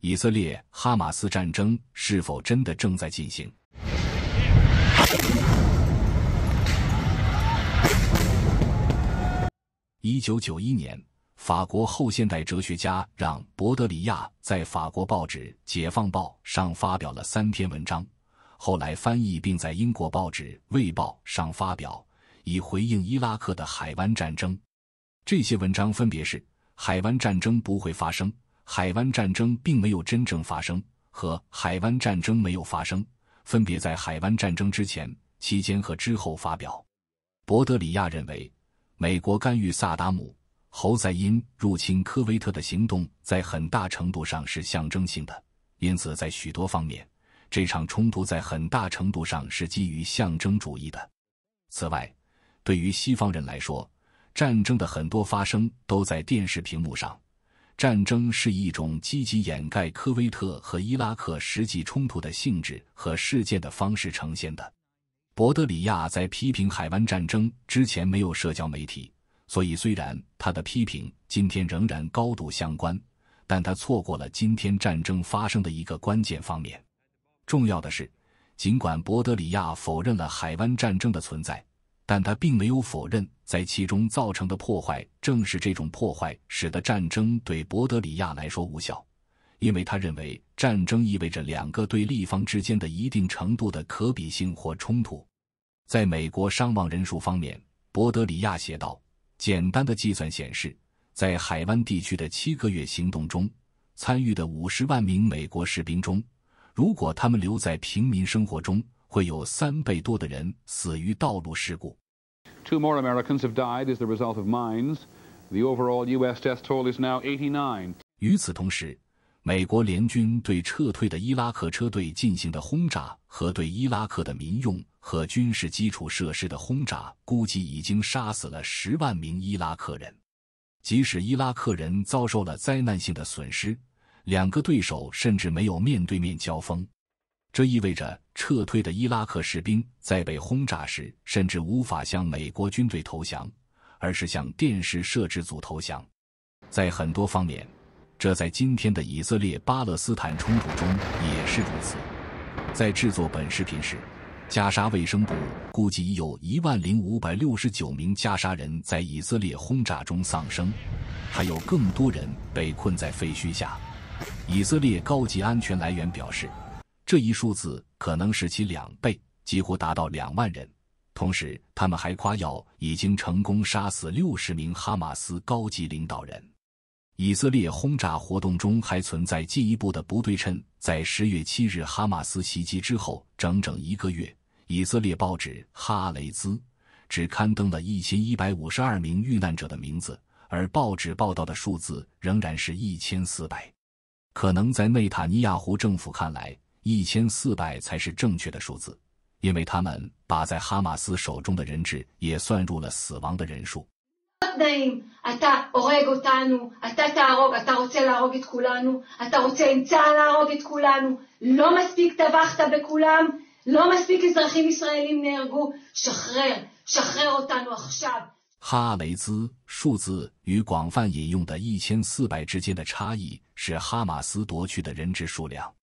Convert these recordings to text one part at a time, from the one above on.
以色列哈马斯战争是否真的正在进行？一九九一年，法国后现代哲学家让·博德里亚在法国报纸《解放报》上发表了三篇文章，后来翻译并在英国报纸《卫报》上发表，以回应伊拉克的海湾战争。这些文章分别是：海湾战争不会发生。海湾战争并没有真正发生，和海湾战争没有发生，分别在海湾战争之前、期间和之后发表。博德里亚认为，美国干预萨达姆·侯赛因入侵科威特的行动在很大程度上是象征性的，因此在许多方面，这场冲突在很大程度上是基于象征主义的。此外，对于西方人来说，战争的很多发生都在电视屏幕上。战争是一种积极掩盖科威特和伊拉克实际冲突的性质和事件的方式呈现的。博德里亚在批评海湾战争之前没有社交媒体，所以虽然他的批评今天仍然高度相关，但他错过了今天战争发生的一个关键方面。重要的是，尽管博德里亚否认了海湾战争的存在。但他并没有否认，在其中造成的破坏正是这种破坏使得战争对博德里亚来说无效，因为他认为战争意味着两个对立方之间的一定程度的可比性或冲突。在美国伤亡人数方面，博德里亚写道：“简单的计算显示，在海湾地区的七个月行动中，参与的五十万名美国士兵中，如果他们留在平民生活中。”会有三倍多的人死于道路事故。Two more Americans have died as the result of mines. The overall U.S. death toll is now 89. 与此同时，美国联军对撤退的伊拉克车队进行的轰炸和对伊拉克的民用和军事基础设施的轰炸，估计已经杀死了十万名伊拉克人。即使伊拉克人遭受了灾难性的损失，两个对手甚至没有面对面交锋。这意味着撤退的伊拉克士兵在被轰炸时，甚至无法向美国军队投降，而是向电视摄制组投降。在很多方面，这在今天的以色列巴勒斯坦冲突中也是如此。在制作本视频时，加沙卫生部估计已有一万零五百六十九名加沙人在以色列轰炸中丧生，还有更多人被困在废墟下。以色列高级安全来源表示。这一数字可能是其两倍，几乎达到两万人。同时，他们还夸耀已经成功杀死六十名哈马斯高级领导人。以色列轰炸活动中还存在进一步的不对称。在十月七日哈马斯袭击之后整整一个月，以色列报纸《哈雷兹》只刊登了一千一百五十二名遇难者的名字，而报纸报道的数字仍然是一千四百。可能在内塔尼亚胡政府看来。一千四百才是正确的数字，因为他们把在哈马斯手中的人质也算入了死亡的人数。哈雷兹数字与广泛引用的一千四百之间的差异是哈马斯夺去的人质数量。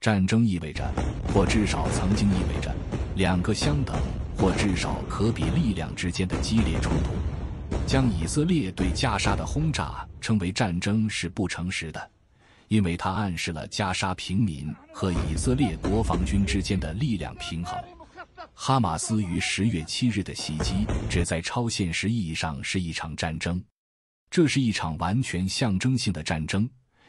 战争意味着，或至少曾经意味着，两个相等或至少可比力量之间的激烈冲突。将以色列对加沙的轰炸称为战争是不诚实的，因为它暗示了加沙平民和以色列国防军之间的力量平衡。哈马斯于十月七日的袭击，只在超现实意义上是一场战争，这是一场完全象征性的战争。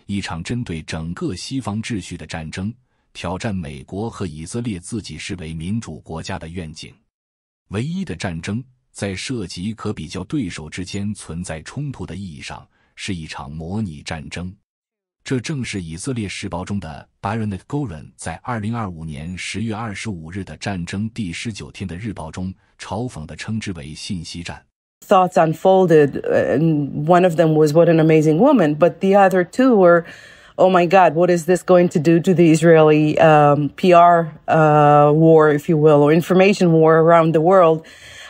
一场针对整个西方秩序的战争，挑战美国和以色列自己视为民主国家的愿景。唯一的战争，在涉及可比较对手之间存在冲突的意义上，是一场模拟战争。这正是以色列时报中的 Baronet Goren 在二零二五年十月二十五日的战争第十九天的日报中嘲讽的称之为“信息战”。thoughts unfolded. And one of them was, What an amazing woman. But the other two were, Oh my God, what is this going to do to the Israeli um, PR uh, war, if you will, or information war around the world?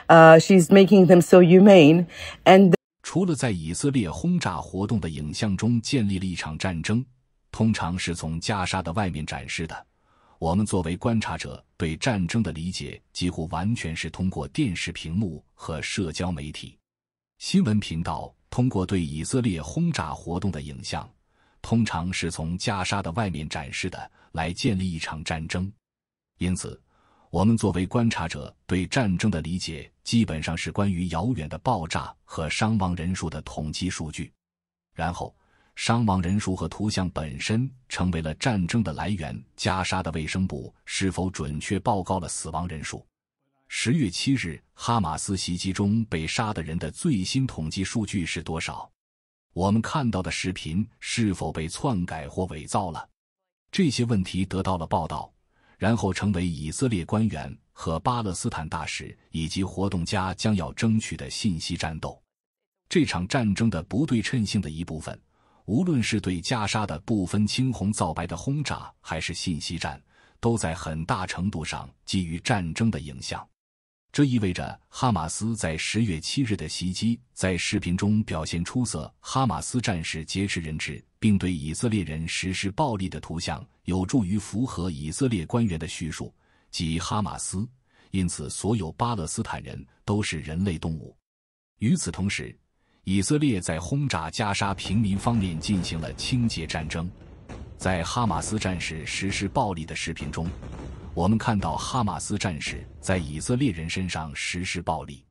Uh, she's making them so humane. And 除了在以色列轰炸活动的影像中建立了一场战争，通常是从加沙的外面展示的。 我们作为观察者，对战争的理解几乎完全是通过电视屏幕和社交媒体、新闻频道通过对以色列轰炸活动的影像，通常是从加沙的外面展示的，来建立一场战争。因此。我们作为观察者，对战争的理解基本上是关于遥远的爆炸和伤亡人数的统计数据，然后伤亡人数和图像本身成为了战争的来源。加沙的卫生部是否准确报告了死亡人数？十月七日哈马斯袭击中被杀的人的最新统计数据是多少？我们看到的视频是否被篡改或伪造了？这些问题得到了报道。然后成为以色列官员和巴勒斯坦大使以及活动家将要争取的信息战斗。这场战争的不对称性的一部分，无论是对加沙的不分青红皂白的轰炸，还是信息战，都在很大程度上基于战争的影响。这意味着哈马斯在十月七日的袭击在视频中表现出色。哈马斯战士劫持人质并对以色列人实施暴力的图像，有助于符合以色列官员的叙述，即哈马斯。因此，所有巴勒斯坦人都是人类动物。与此同时，以色列在轰炸加沙平民方面进行了清洁战争。在哈马斯战士实施暴力的视频中。我们看到哈马斯战士在以色列人身上实施暴力，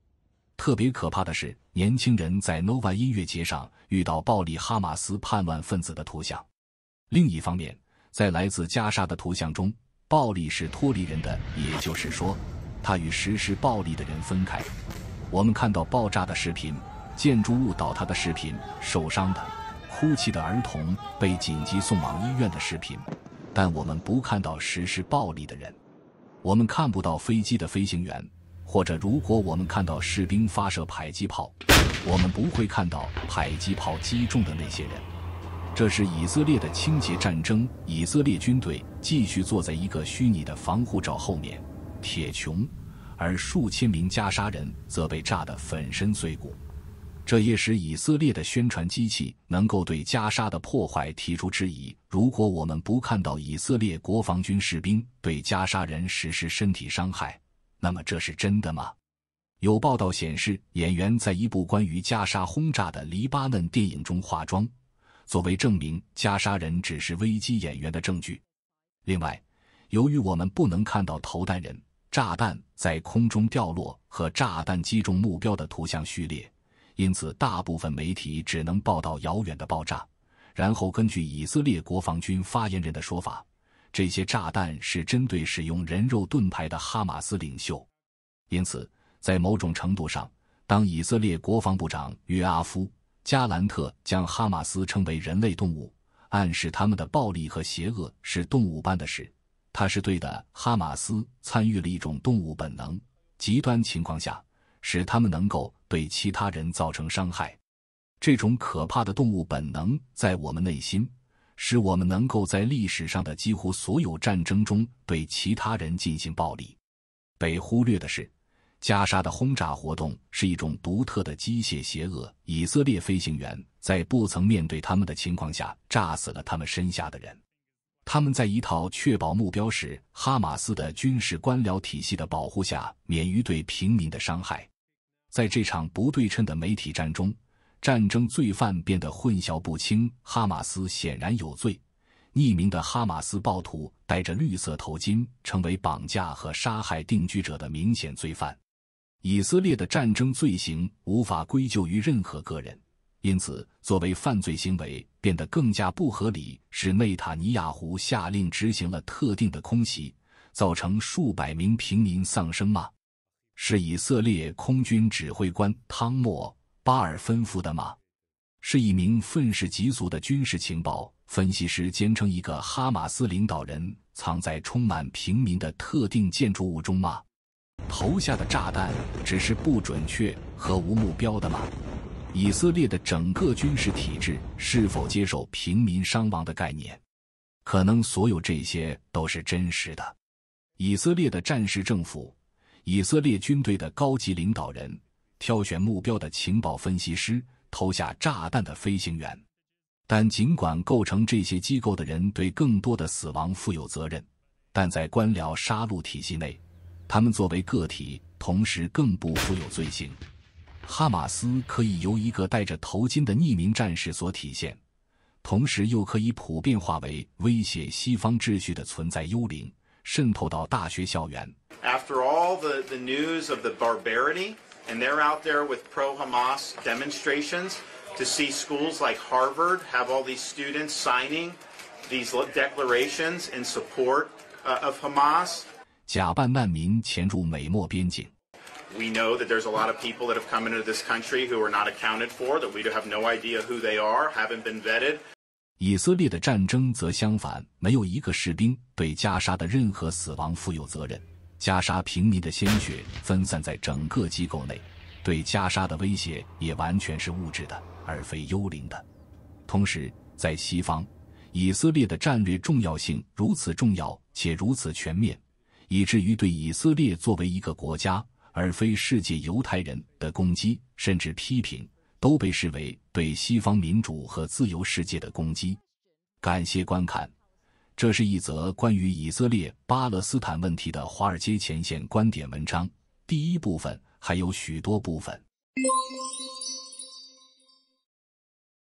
特别可怕的是，年轻人在 Nova 音乐节上遇到暴力哈马斯叛乱分子的图像。另一方面，在来自加沙的图像中，暴力是脱离人的，也就是说，他与实施暴力的人分开。我们看到爆炸的视频、建筑物倒塌的视频、受伤的、哭泣的儿童被紧急送往医院的视频。但我们不看到实施暴力的人，我们看不到飞机的飞行员，或者如果我们看到士兵发射迫击炮，我们不会看到迫击炮击中的那些人。这是以色列的清洁战争。以色列军队继续坐在一个虚拟的防护罩后面，铁穹，而数千名加沙人则被炸得粉身碎骨。这也使以色列的宣传机器能够对加沙的破坏提出质疑。如果我们不看到以色列国防军士兵对加沙人实施身体伤害，那么这是真的吗？有报道显示，演员在一部关于加沙轰炸的黎巴嫩电影中化妆，作为证明加沙人只是危机演员的证据。另外，由于我们不能看到投弹人、炸弹在空中掉落和炸弹击中目标的图像序列。因此，大部分媒体只能报道遥远的爆炸，然后根据以色列国防军发言人的说法，这些炸弹是针对使用人肉盾牌的哈马斯领袖。因此，在某种程度上，当以色列国防部长约阿夫·加兰特将哈马斯称为人类动物，暗示他们的暴力和邪恶是动物般的事，他是对的。哈马斯参与了一种动物本能，极端情况下。使他们能够对其他人造成伤害，这种可怕的动物本能在我们内心，使我们能够在历史上的几乎所有战争中对其他人进行暴力。被忽略的是，加沙的轰炸活动是一种独特的机械邪恶。以色列飞行员在不曾面对他们的情况下炸死了他们身下的人。他们在一套确保目标是哈马斯的军事官僚体系的保护下，免于对平民的伤害。在这场不对称的媒体战中，战争罪犯变得混淆不清。哈马斯显然有罪，匿名的哈马斯暴徒戴着绿色头巾，成为绑架和杀害定居者的明显罪犯。以色列的战争罪行无法归咎于任何个人。因此，作为犯罪行为变得更加不合理，是内塔尼亚胡下令执行了特定的空袭，造成数百名平民丧生吗？是以色列空军指挥官汤莫巴尔吩咐的吗？是一名愤世嫉俗的军事情报分析师坚称一个哈马斯领导人藏在充满平民的特定建筑物中吗？投下的炸弹只是不准确和无目标的吗？以色列的整个军事体制是否接受平民伤亡的概念？可能所有这些都是真实的。以色列的战时政府、以色列军队的高级领导人、挑选目标的情报分析师、投下炸弹的飞行员。但尽管构成这些机构的人对更多的死亡负有责任，但在官僚杀戮体系内，他们作为个体，同时更不负有罪行。哈马斯可以由一个戴着头巾的匿名战士所体现，同时又可以普遍化为威胁西方秩序的存在幽灵，渗透到大学校园。After all the, the news of the barbarity, and they're out there with pro Hamas demonstrations. to see schools like Harvard have all these students signing these declarations in support uh, of Hamas. 假扮难民潜入美墨边境。We know that there's a lot of people that have come into this country who are not accounted for, that we have no idea who they are, haven't been vetted. 以色列的战争则相反，没有一个士兵对加沙的任何死亡负有责任。加沙平民的鲜血分散在整个机构内，对加沙的威胁也完全是物质的。而非幽灵的。同时，在西方，以色列的战略重要性如此重要且如此全面，以至于对以色列作为一个国家而非世界犹太人的攻击甚至批评，都被视为对西方民主和自由世界的攻击。感谢观看，这是一则关于以色列巴勒斯坦问题的华尔街前线观点文章。第一部分还有许多部分。